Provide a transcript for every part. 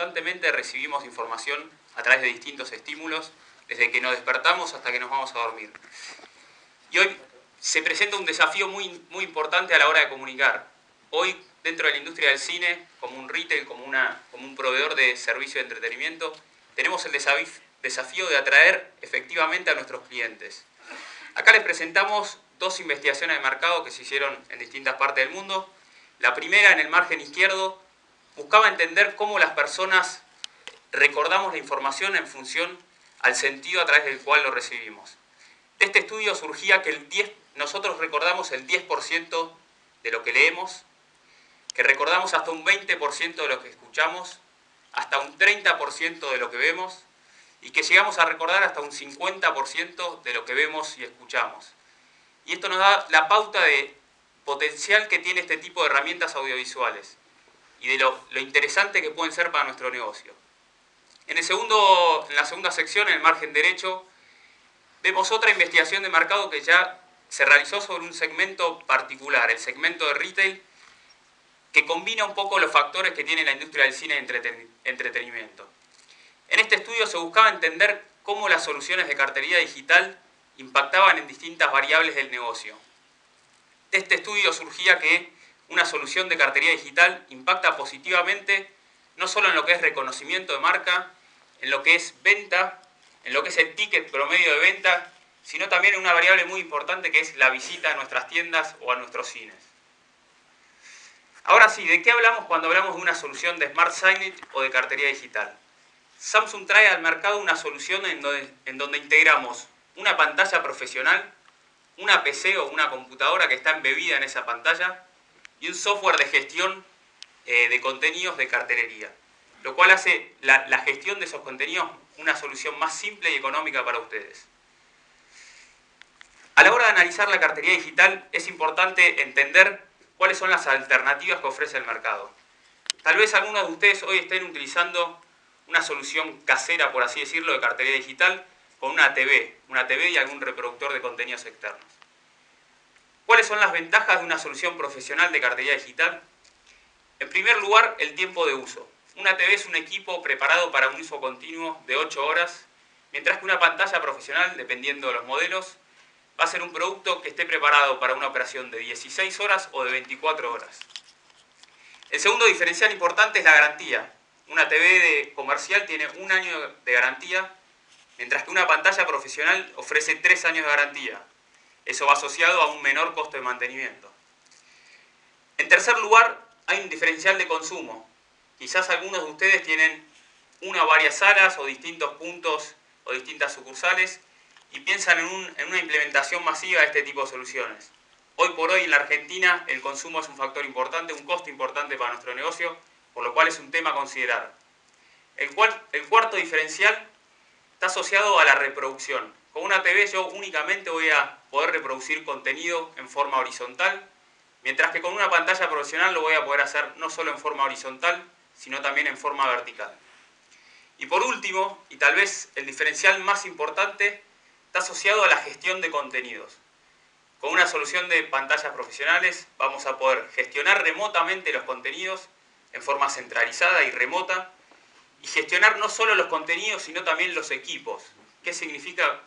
constantemente recibimos información a través de distintos estímulos, desde que nos despertamos hasta que nos vamos a dormir. Y hoy se presenta un desafío muy, muy importante a la hora de comunicar. Hoy, dentro de la industria del cine, como un retail, como, una, como un proveedor de servicio de entretenimiento, tenemos el desafío de atraer efectivamente a nuestros clientes. Acá les presentamos dos investigaciones de mercado que se hicieron en distintas partes del mundo. La primera, en el margen izquierdo, buscaba entender cómo las personas recordamos la información en función al sentido a través del cual lo recibimos. De este estudio surgía que el 10, nosotros recordamos el 10% de lo que leemos, que recordamos hasta un 20% de lo que escuchamos, hasta un 30% de lo que vemos y que llegamos a recordar hasta un 50% de lo que vemos y escuchamos. Y esto nos da la pauta de potencial que tiene este tipo de herramientas audiovisuales y de lo, interesante que pueden ser para nuestro negocio. En, el segundo, en la segunda sección, en el margen derecho, vemos otra investigación de mercado que ya se realizó sobre un segmento particular, el segmento de retail, que combina un poco los factores que tiene la industria del cine y entretenimiento. En este estudio se buscaba entender cómo las soluciones de cartería digital impactaban en distintas variables del negocio. De este estudio surgía que una solución de cartería digital impacta positivamente no solo en lo que es reconocimiento de marca, en lo que es venta, en lo que es el ticket promedio de venta, sino también en una variable muy importante que es la visita a nuestras tiendas o a nuestros cines. Ahora sí, ¿de qué hablamos cuando hablamos de una solución de Smart Signage o de cartería digital? Samsung trae al mercado una solución en donde, en donde integramos una pantalla profesional, una PC o una computadora que está embebida en esa pantalla y un software de gestión eh, de contenidos de cartelería, lo cual hace la, la gestión de esos contenidos una solución más simple y económica para ustedes. A la hora de analizar la cartería digital es importante entender cuáles son las alternativas que ofrece el mercado. Tal vez algunos de ustedes hoy estén utilizando una solución casera, por así decirlo, de cartería digital con una TV, una TV y algún reproductor de contenidos externos. ¿Cuáles son las ventajas de una solución profesional de cartería digital? En primer lugar, el tiempo de uso. Una TV es un equipo preparado para un uso continuo de 8 horas, mientras que una pantalla profesional, dependiendo de los modelos, va a ser un producto que esté preparado para una operación de 16 horas o de 24 horas. El segundo diferencial importante es la garantía. Una TV de comercial tiene un año de garantía, mientras que una pantalla profesional ofrece tres años de garantía. Eso va asociado a un menor costo de mantenimiento. En tercer lugar, hay un diferencial de consumo. Quizás algunos de ustedes tienen una o varias salas o distintos puntos o distintas sucursales y piensan en, en, una implementación masiva de este tipo de soluciones. Hoy por hoy en la Argentina el consumo es un factor importante, un costo importante para nuestro negocio por lo cual es un tema a considerar. El, el cuarto diferencial está asociado a la reproducción. Con una TV yo únicamente voy a poder reproducir contenido en forma horizontal, mientras que con una pantalla profesional lo voy a poder hacer no solo en forma horizontal, sino también en forma vertical. Y por último, y tal vez el diferencial más importante, está asociado a la gestión de contenidos. Con una solución de pantallas profesionales vamos a poder gestionar remotamente los contenidos en forma centralizada y remota y gestionar no solo los contenidos, sino también los equipos. ¿Qué significa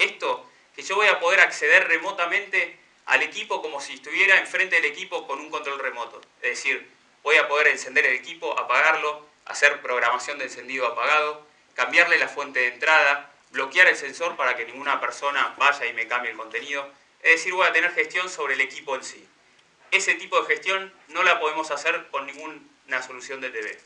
esto? Que yo voy a poder acceder remotamente al equipo como si estuviera enfrente del equipo con un control remoto. Es decir, voy a poder encender el equipo, apagarlo, hacer programación de encendido apagado, cambiarle la fuente de entrada, bloquear el sensor para que ninguna persona vaya y me cambie el contenido. Es decir, voy a tener gestión sobre el equipo en sí. Ese tipo de gestión no la podemos hacer con ninguna solución de TV.